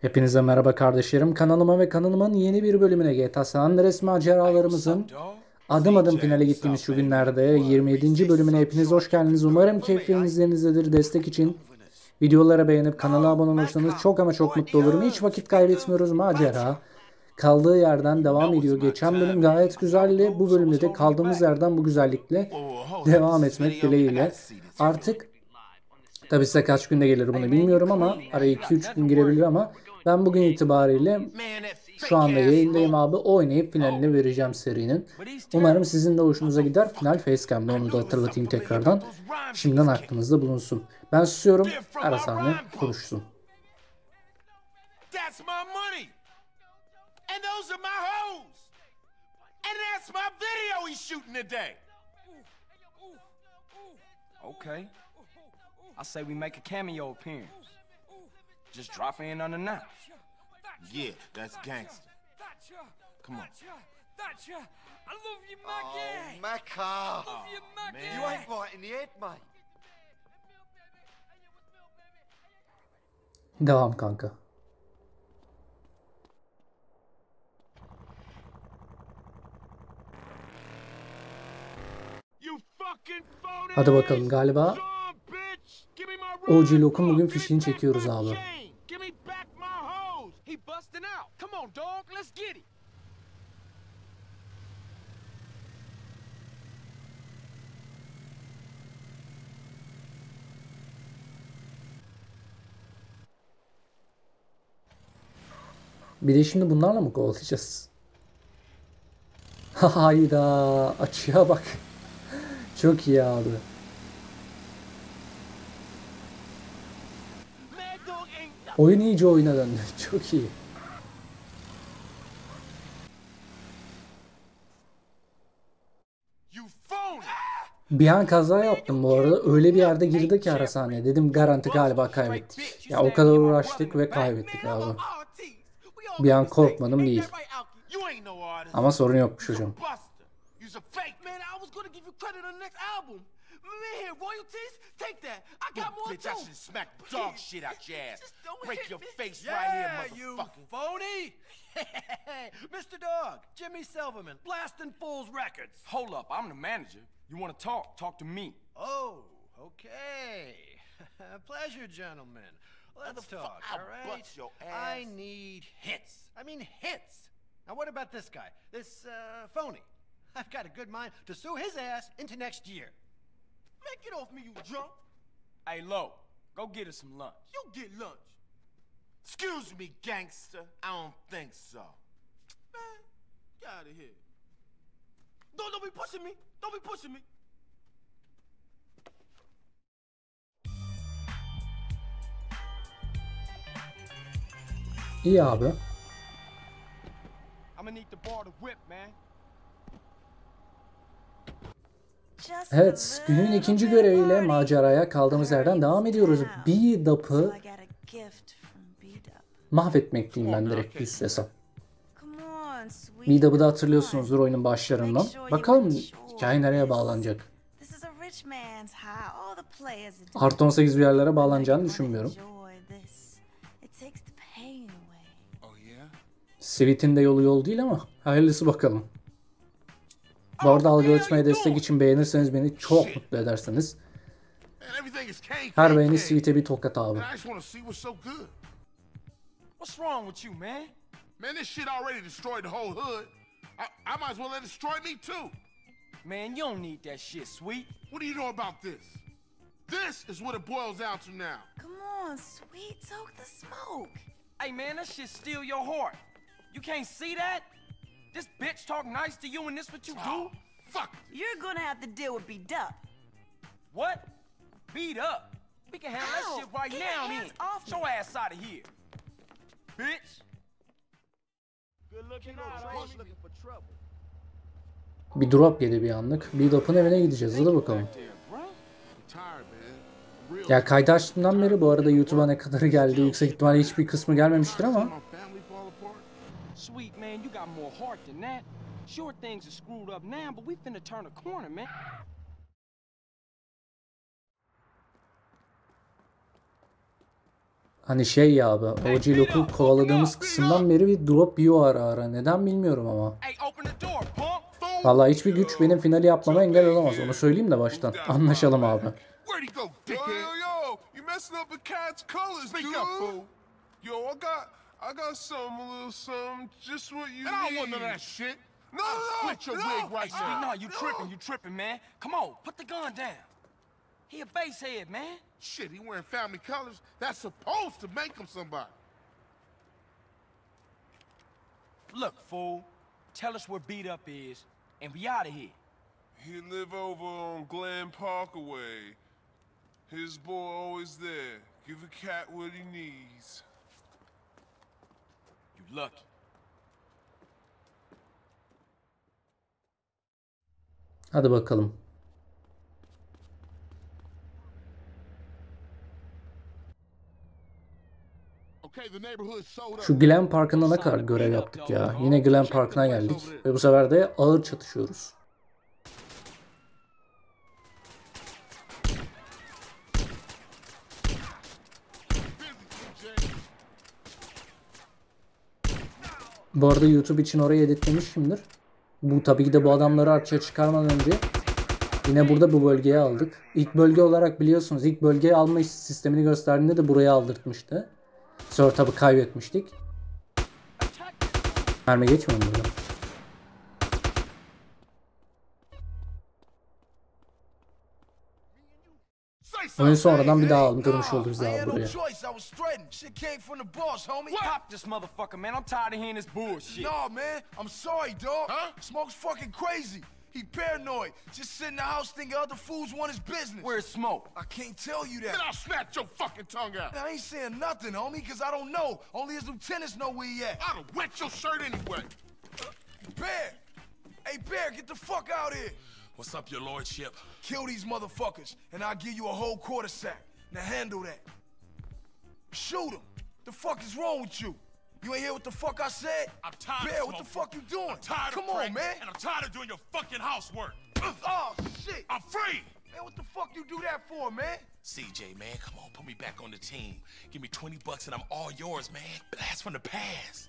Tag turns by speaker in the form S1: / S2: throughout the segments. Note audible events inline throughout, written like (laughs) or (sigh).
S1: Hepinize merhaba kardeşlerim. Kanalıma ve kanalımın yeni bir bölümüne GTA San Andreas maceralarımızın adım adım finale gittiğimiz şu günlerde 27. bölümüne hepiniz hoş geldiniz. Umarım keyfinizlerinizdedir. Destek için videolara beğenip kanala abone olursanız çok ama çok mutlu olurum. Hiç vakit kaybetmiyoruz macera. Kaldığı yerden devam ediyor. Geçen bölüm gayet güzeldi. Bu bölümde de kaldığımız yerden bu güzellikle devam etmek dileğiyle. Artık Tabi size kaç günde gelir bunu bilmiyorum ama araya 2-3 gün girebilir ama ben bugün itibariyle şu anda yayındayım abi oynayıp finalini vereceğim serinin. Umarım sizin de hoşunuza gider. Final Facecam'da onu da hatırlatayım tekrardan. Şimdiden aklınızda bulunsun. Ben susuyorum. Ara sahne konuşsun.
S2: That's my money. And those are my hoes. And that's my video he's shooting today.
S3: Okay. I say we make a cameo appearance. Just drop in unannounced.
S2: Yeah, that's gangster. Come on.
S4: Thatcher, I love you,
S5: Oh,
S4: Maggie.
S5: Macca!
S4: love you, Maggie.
S5: You ain't right in the head, mate.
S1: Devam kanka.
S2: You fucking phony.
S1: Hadi bakalım galiba OG
S2: ride.
S1: Lock'un bugün fişini çekiyoruz abi.
S2: chain. Give me back my hose. He busting out. Come on, dog. Let's get it.
S1: Bir de şimdi bunlarla mı kovalayacağız? (laughs) Hayda açığa bak. Çok iyi abi. Oyun iyice oyuna döndü. (laughs) Çok iyi.
S2: You phony.
S1: Bir an kaza yaptım bu arada. Öyle bir yerde girdi ki ara sahne. Dedim garanti galiba kaybettik. Ya o kadar uğraştık ve kaybettik abi. Bir an korkmadım değil. Ama sorun yokmuş hocam.
S2: Man, I was gonna give you credit on the next album. Man, here, royalties, take that. I got more
S5: bitch, I
S2: too.
S5: should smack dog shit out your ass.
S2: Just don't
S5: Break
S2: hit
S5: your
S2: me.
S5: face
S4: Yeah,
S5: right here,
S4: you
S5: motherfucker.
S4: phony. Mr. Dog, Jimmy Silverman, blasting Fools Records.
S3: Hold up, I'm the manager. You want to talk? Talk to me.
S4: Oh, okay. (laughs) Pleasure, gentlemen. Let's talk, all right? I need hits. I mean hits. Now, what about this guy? This uh, phony? I've got a good mind to sue his ass into next year.
S2: Man, get off me, you drunk.
S3: Hey, Lo, go get us some lunch.
S2: You get lunch. Excuse me, gangster. I don't think so. Man, get out of here. Don't, don't be pushing me. Don't be pushing me.
S1: İyi abi. Evet, günün ikinci göreviyle maceraya kaldığımız yerden devam ediyoruz. B-Dup'ı mahvetmek diyeyim ben direkt hesap. B-Dup'ı da hatırlıyorsunuzdur oyunun başlarından. Bakalım hikaye nereye bağlanacak. Artı 18 bir yerlere bağlanacağını düşünmüyorum. Sweet'in de yolu yol değil ama hayırlısı bakalım. Bu arada algoritmaya destek için beğenirseniz beni çok mutlu edersiniz. Her beğeni Sweet'e bir tokat abi.
S2: Man, I just want to see what's so good.
S3: What's wrong with you, man?
S2: Man, this shit already destroyed the whole hood. I, I might as well let it destroy me too.
S3: Man, you don't need that shit, sweet.
S2: What do you know about this? This is what it boils down to now.
S6: Come on, sweet, soak the smoke.
S3: Hey, man, that shit steal your heart. You can't see that? This bitch talk nice to you and this what you oh, do?
S2: Oh, fuck.
S6: You're gonna have to deal with beat up.
S3: What? Beat up? We can handle
S6: Ow,
S3: that shit right
S6: get
S3: now
S6: your
S3: then.
S6: off
S3: Show
S6: me.
S3: ass out of here. Bitch.
S1: Bir drop yedi bir anlık. B-Dup'ın evine gideceğiz. Hadi bakalım. Ya kaydı açtığımdan beri bu arada YouTube'a ne kadarı geldi yüksek ihtimalle hiçbir kısmı gelmemiştir ama
S2: My family fall apart.
S3: Sweet, man, you got more heart than that. Sure, things are screwed up now, but we finna turn a corner, man.
S1: Hani şey ya abi OG Local kovaladığımız kısımdan beri bir drop yiyor ara ara. Neden bilmiyorum ama. Vallahi hiçbir güç benim finali yapmama engel olamaz. Onu söyleyeyim de baştan. Anlaşalım abi.
S7: I got, I got something, a little something, just what you
S2: And I don't
S7: need.
S2: want none of that shit.
S7: No, no, no,
S2: Split your
S7: no.
S2: wig right
S3: Sweet,
S2: now.
S3: no, you tripping, you tripping, man. Come on, put the gun down. He a base head, man.
S2: Shit, he wearing family colors. That's supposed to make him somebody.
S3: Look, fool, tell us where beat up is, and we out of here.
S7: He live over on Glen Parkaway. His boy always there. Give a cat what he needs.
S3: You lucky.
S1: Hadi bakalım. Şu Glen Park'ında ne kadar görev yaptık ya. Yine Glen Park'ına geldik. Ve bu sefer de ağır çatışıyoruz. Bu arada YouTube için oraya editlemişimdir. Bu tabii ki de bu adamları açığa çıkarmadan önce yine burada bu bölgeye aldık. İlk bölge olarak biliyorsunuz ilk bölgeye alma sistemini gösterdiğinde de buraya aldırtmıştı. Sonra tabii kaybetmiştik. Mermi geçmiyor burada? Oyun sonradan bir daha aldırmış
S2: nah,
S1: oluruz
S5: I
S1: abi buraya.
S5: Choice. I was threatened. Shit came from the boss, homie.
S3: Pop this motherfucker, man. I'm tired of hearing this bullshit.
S5: Nah, man. I'm sorry, dog.
S2: Huh?
S5: Smoke's fucking crazy. He paranoid. Just sit in the house thinking other fools want his business.
S3: Where's smoke?
S5: I can't tell you that.
S2: Then
S5: that.
S2: I'll snatch your fucking tongue out.
S5: I ain't saying nothing, homie, because I don't know. Only his lieutenants know where he at.
S2: I'd have wet your shirt anyway.
S5: Bear! Hey, Bear, get the fuck out here.
S8: What's up, your lordship?
S5: Kill these motherfuckers, and I'll give you a whole quarter sack. Now handle that. Shoot him. The fuck is wrong with you? You ain't hear what the fuck I said?
S8: I'm tired
S5: Bear,
S8: of
S5: what the fuck you doing?
S8: I'm tired
S5: Come
S8: of
S5: on, man.
S8: And I'm tired of doing your fucking housework. (clears throat)
S5: Oh, shit.
S8: I'm free!
S5: Man, what the fuck you do that for, man?
S8: CJ, man, come on, put me back on the team. Give me 20 bucks and I'm all yours, man. Blast from the past.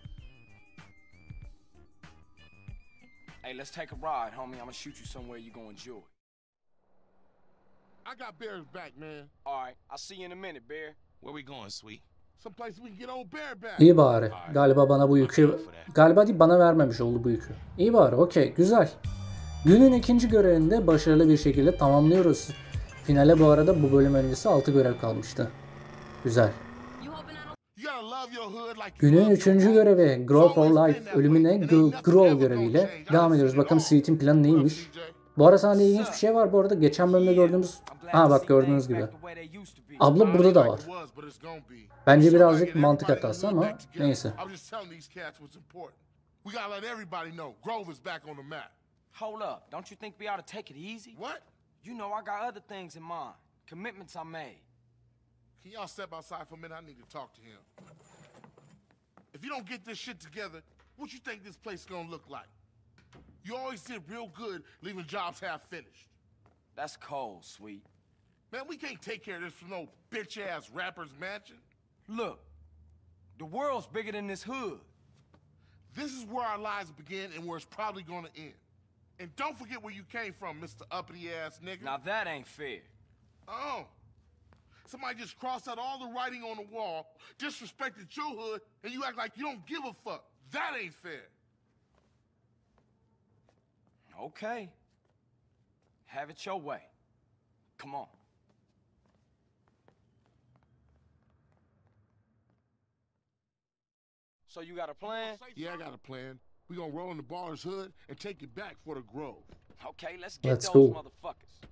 S3: Hey, let's take a ride, homie. I'm gonna shoot you somewhere you gonna enjoy.
S2: I got Bear's back, man.
S3: All right, I'll see you in a minute, Bear.
S8: Where we going, sweet?
S2: Someplace we can get old Bear back.
S1: İyi bari. Galiba bana bu yükü... Galiba değil bana vermemiş oldu bu yükü. İyi bari okey güzel. Günün ikinci görevinde başarılı bir şekilde tamamlıyoruz. Finale bu arada bu bölüm öncesi 6 görev kalmıştı. Güzel. Günün üçüncü görevi Grow for Life ölümüne Grow göreviyle devam ediyoruz. Bakalım. Sweet'in planı neymiş. Bu ara sahnede ilginç bir şey var bu arada. Geçen bölümde gördüğümüz... Ha bak gördüğünüz gibi. Abla burada da var. Bence birazcık mantık hatası ama neyse.
S2: We gotta let everybody know back on the map.
S3: Hold up. Don't you think we ought to take it easy?
S2: What?
S3: You know I got other things in mind. Commitments I made.
S2: Can y'all step outside for a minute? I need to talk to him. If you don't get this shit together, what you think this place gonna look like? You always did real good leaving jobs half finished.
S3: That's cold, sweet.
S2: Man, we can't take care of this from no bitch ass rapper's mansion.
S3: Look, the world's bigger than this hood.
S2: This is where our lives begin and where it's probably gonna end. And don't forget where you came from, Mr. Uppity ass nigga.
S3: Now that ain't fair.
S2: Oh. Somebody just crossed out all the writing on the wall, disrespected your hood, and you act like you don't give a fuck. That ain't fair.
S3: Okay. Have it your way. Come on. So you got a plan?
S2: Yeah, I got a plan. We gonna roll in the baller's hood and take it back for the Grove.
S3: Okay, let's get
S1: Let's
S3: those
S1: go.
S3: motherfuckers.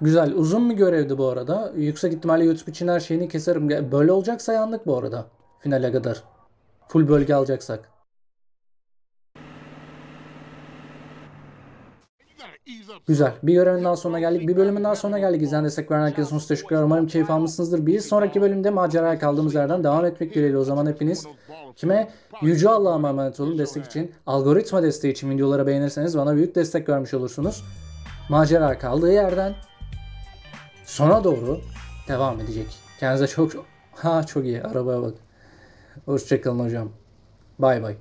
S1: Güzel. Uzun bir görevdi bu arada. Yüksek ihtimalle YouTube için her şeyini keserim. Böyle olacaksa yandık bu arada. Finale kadar. Full bölge alacaksak.
S2: You gotta Ease up.
S1: Güzel. Bir görevin daha sonuna geldik. Bir bölümün daha sonuna geldik. İzleyen destek veren herkese sonsuz teşekkürler. Umarım keyif almışsınızdır. Bir sonraki bölümde maceraya kaldığımız yerden devam etmek dileğiyle. O zaman hepiniz kime? Yüce Allah'a emanet olun destek için. Algoritma desteği için videoları beğenirseniz bana büyük destek vermiş olursunuz. Macera kaldığı yerden sona doğru devam edecek. Kendinize çok (laughs) ha çok iyi. Arabaya bak. Hoşçakalın hocam. Bay bay.